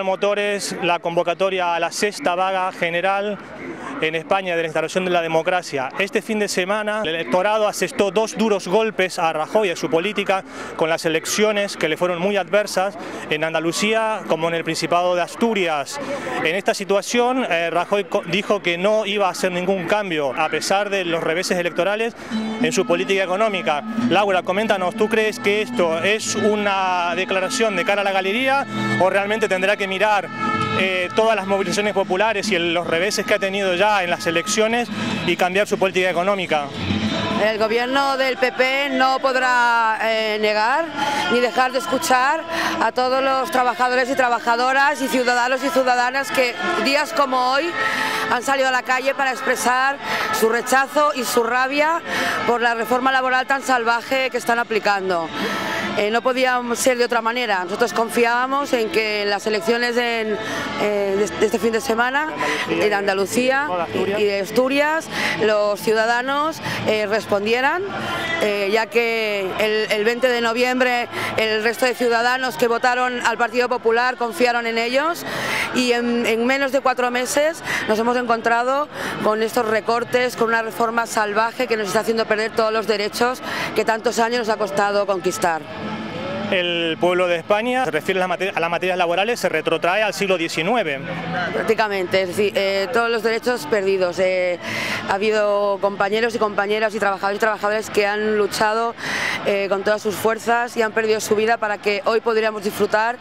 Motores la convocatoria a la sexta vaga general en España de la instalación de la democracia. Este fin de semana el electorado asestó dos duros golpes a Rajoy a su política con las elecciones que le fueron muy adversas en Andalucía como en el Principado de Asturias. En esta situación eh, Rajoy dijo que no iba a hacer ningún cambio a pesar de los reveses electorales en su política económica. Laura, coméntanos, ¿tú crees que esto es una declaración de cara a la galería o realmente tendrá que mirar eh, todas las movilizaciones populares y los reveses que ha tenido ya en las elecciones y cambiar su política económica. El gobierno del PP no podrá eh, negar ni dejar de escuchar a todos los trabajadores y trabajadoras y ciudadanos y ciudadanas que días como hoy han salido a la calle para expresar su rechazo y su rabia por la reforma laboral tan salvaje que están aplicando. Eh, no podía ser de otra manera. Nosotros confiábamos en que las elecciones eh, de, este fin de semana en Andalucía y de Asturias, los ciudadanos eh, respondieran, ya que el, 20 de noviembre el resto de ciudadanos que votaron al Partido Popular confiaron en ellos y en, en menos de cuatro meses nos hemos encontrado con estos recortes, con una reforma salvaje que nos está haciendo perder todos los derechos que tantos años nos ha costado conquistar el pueblo de España, se refiere a, las materias laborales, se retrotrae al siglo XIX. Prácticamente, es decir, eh, todos los derechos perdidos. Eh, ha habido compañeros y compañeras y trabajadores y trabajadores que han luchado eh, con todas sus fuerzas y han perdido su vida para que hoy podríamos disfrutar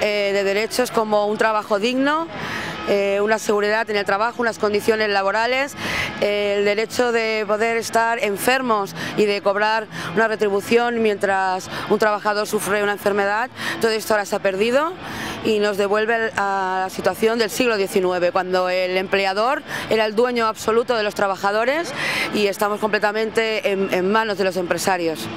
de derechos como un trabajo digno, eh, una seguridad en el trabajo, unas condiciones laborales, el derecho de poder estar enfermos y de cobrar una retribución mientras un trabajador sufre una enfermedad. Todo esto ahora se ha perdido y nos devuelve a la situación del siglo XIX, cuando el empleador era el dueño absoluto de los trabajadores y estamos completamente en manos de los empresarios.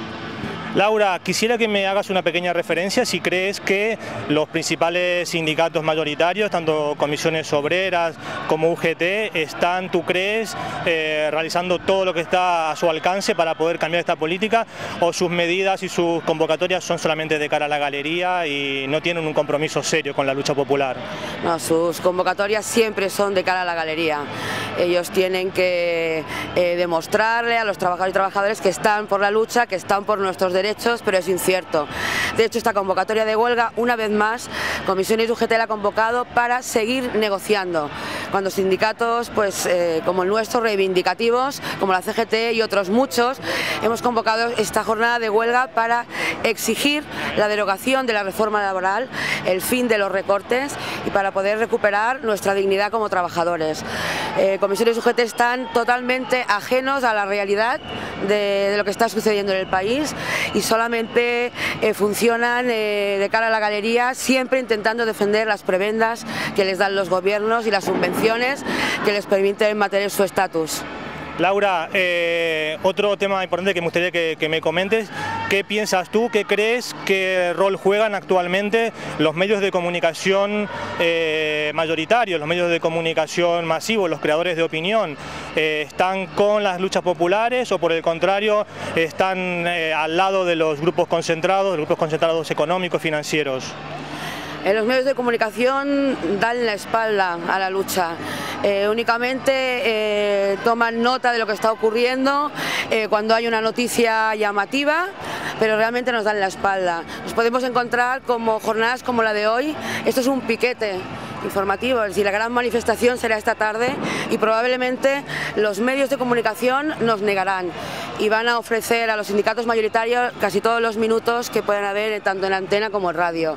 Laura, quisiera que me hagas una pequeña referencia si crees que los principales sindicatos mayoritarios, tanto comisiones obreras como UGT, están, tú crees, eh, realizando todo lo que está a su alcance para poder cambiar esta política o sus medidas y sus convocatorias son solamente de cara a la galería y no tienen un compromiso serio con la lucha popular? No, sus convocatorias siempre son de cara a la galería. Ellos tienen que eh, demostrarle a los trabajadores y trabajadoras que están por la lucha, que están por nuestros derechos pero es incierto. De hecho, esta convocatoria de huelga, una vez más, Comisiones UGT la ha convocado para seguir negociando. Cuando sindicatos pues, eh, como el nuestro, reivindicativos, como la CGT y otros muchos, hemos convocado esta jornada de huelga para exigir la derogación de la reforma laboral, el fin de los recortes y para poder recuperar nuestra dignidad como trabajadores. Eh, comisiones UGT están totalmente ajenos a la realidad de, lo que está sucediendo en el país y solamente eh, funcionan eh, de cara a la galería siempre intentando defender las prebendas que les dan los gobiernos y las subvenciones que les permiten mantener su estatus. Laura, eh, otro tema importante que me gustaría que, me comentes, ¿qué piensas tú, qué crees, qué rol juegan actualmente los medios de comunicación eh, mayoritarios, los medios de comunicación masivos, los creadores de opinión? Eh, ¿Están con las luchas populares o por el contrario están al lado de los grupos concentrados, de los grupos concentrados económicos, financieros? En los medios de comunicación dan la espalda a la lucha. Eh, únicamente eh, toman nota de lo que está ocurriendo eh, cuando hay una noticia llamativa, pero realmente nos dan la espalda. Nos podemos encontrar como jornadas como la de hoy, esto es un piquete informativo, es decir, la gran manifestación será esta tarde y probablemente los medios de comunicación nos negarán y van a ofrecer a los sindicatos mayoritarios casi todos los minutos que puedan haber tanto en antena como en radio.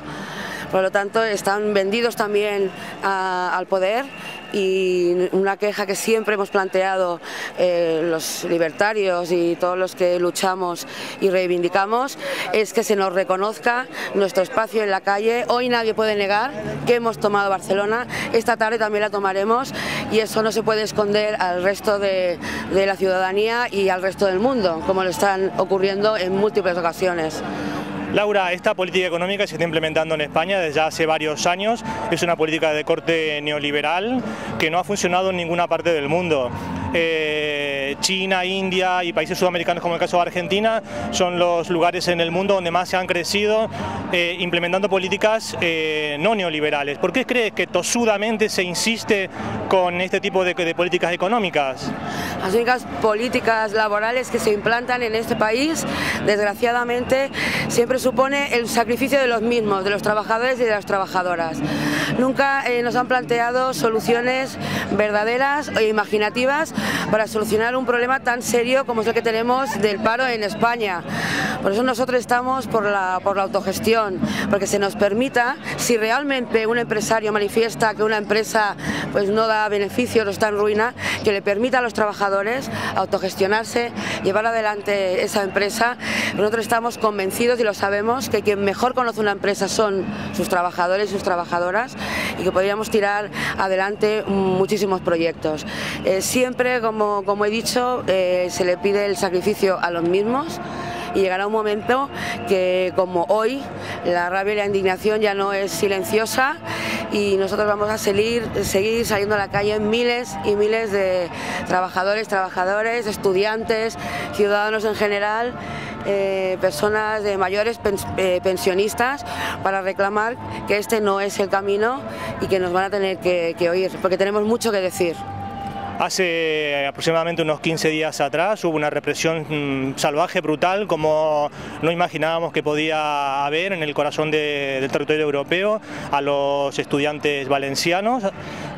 Por lo tanto, están vendidos también al poder y una queja que siempre hemos planteado eh, los libertarios y todos los que luchamos y reivindicamos es que se nos reconozca nuestro espacio en la calle. Hoy nadie puede negar que hemos tomado Barcelona, esta tarde también la tomaremos y eso no se puede esconder al resto de, de la ciudadanía y al resto del mundo, como lo están ocurriendo en múltiples ocasiones. Laura, esta política económica se está implementando en España desde hace varios años. Es una política de corte neoliberal que no ha funcionado en ninguna parte del mundo. Eh, China, India y países sudamericanos como el caso de Argentina son los lugares en el mundo donde más se han crecido eh, implementando políticas eh, no neoliberales. ¿Por qué crees que tosudamente se insiste con este tipo de, de políticas económicas? Las únicas políticas laborales que se implantan en este país, desgraciadamente, siempre supone el sacrificio de los mismos, de los trabajadores y de las trabajadoras. Nunca eh, nos han planteado soluciones verdaderas e imaginativas para solucionar un problema tan serio como es el que tenemos del paro en España. Por eso nosotros estamos por la, por la autogestión, porque se nos permita, si realmente un empresario manifiesta que una empresa pues, no da beneficios o está en ruina, que le permita a los trabajadores autogestionarse, llevar adelante esa empresa. Nosotros estamos convencidos y lo sabemos que quien mejor conoce una empresa son sus trabajadores y sus trabajadoras y que podríamos tirar adelante muchísimos proyectos. Eh, siempre, como, como, he dicho, eh, se le pide el sacrificio a los mismos y llegará un momento que como hoy la rabia y la indignación ya no es silenciosa y nosotros vamos a seguir, seguir saliendo a la calle miles y miles de trabajadores, trabajadores, estudiantes, ciudadanos en general eh, personas de mayores eh, pensionistas para reclamar que este no es el camino y que nos van a tener que oír, porque tenemos mucho que decir. Hace aproximadamente unos 15 días atrás hubo una represión mm, salvaje, brutal, como no imaginábamos que podía haber en el corazón del territorio europeo a los estudiantes valencianos.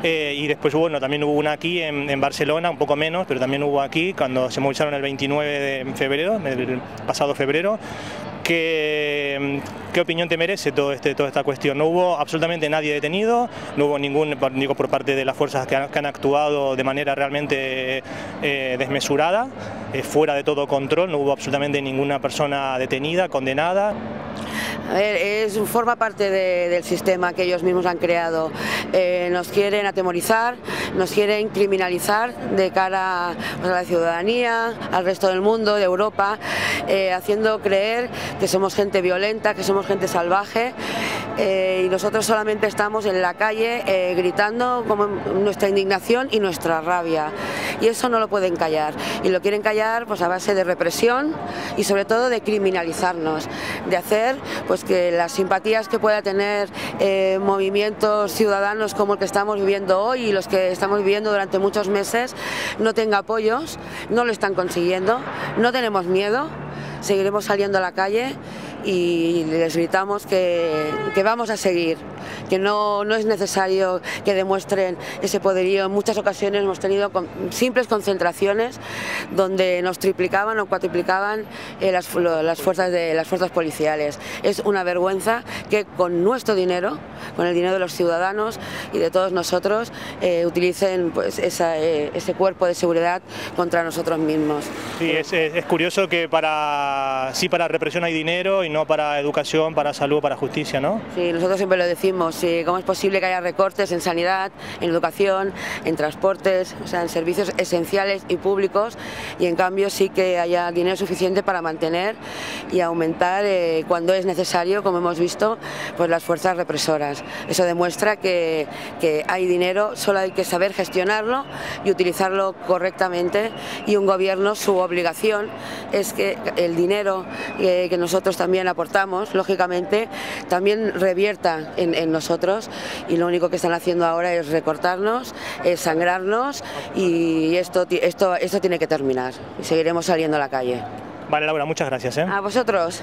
Eh, y después bueno, también hubo una aquí en, Barcelona, un poco menos, pero también hubo aquí cuando se movilizaron el 29 de febrero, el pasado febrero, ¿Qué, ¿Qué, opinión te merece todo este, toda esta cuestión? No hubo absolutamente nadie detenido, no hubo ningún, digo, por parte de las fuerzas que han, actuado de manera realmente eh, desmesurada, eh, fuera de todo control, no hubo absolutamente ninguna persona detenida, condenada. A ver, es, forma parte del sistema que ellos mismos han creado. Eh, nos quieren atemorizar, nos quieren criminalizar de cara pues, a la ciudadanía, al resto del mundo, de Europa, eh, haciendo creer que somos gente violenta, que somos gente salvaje eh, y nosotros solamente estamos en la calle gritando como nuestra indignación y nuestra rabia. Y eso no lo pueden callar. Y lo quieren callar pues, a base de represión y sobre todo de criminalizarnos, de hacer pues que las simpatías que pueda tener eh, movimientos ciudadanos como el que estamos viviendo hoy y los que estamos viviendo durante muchos meses no tenga apoyos, no lo están consiguiendo, no tenemos miedo, seguiremos saliendo a la calle y les gritamos que, que vamos a seguir, que no, no, es necesario que demuestren ese poderío. En muchas ocasiones hemos tenido simples concentraciones donde nos triplicaban o cuatriplicaban eh, las, las, fuerzas de, las fuerzas policiales. Es una vergüenza que con nuestro dinero, con el dinero de los ciudadanos y de todos nosotros, eh, utilicen pues, esa, eh, ese cuerpo de seguridad contra nosotros mismos. Sí, es, es, curioso que para, sí para represión hay dinero y no para educación, para salud, para justicia, ¿no? Sí, nosotros siempre lo decimos, sí, ¿cómo es posible que haya recortes en sanidad, en educación, en transportes, o sea, en servicios esenciales y públicos y en cambio sí que haya dinero suficiente para mantener y aumentar eh, cuando es necesario, como hemos visto, pues las fuerzas represoras. Eso demuestra que, que hay dinero, solo hay que saber gestionarlo y utilizarlo correctamente y un gobierno, su obligación es que el dinero eh, que nosotros también aportamos, lógicamente, también revierta en, nosotros y lo único que están haciendo ahora es recortarnos, es sangrarnos y esto, esto, esto tiene que terminar y seguiremos saliendo a la calle. Vale, Laura, muchas gracias. ¿eh? A vosotros.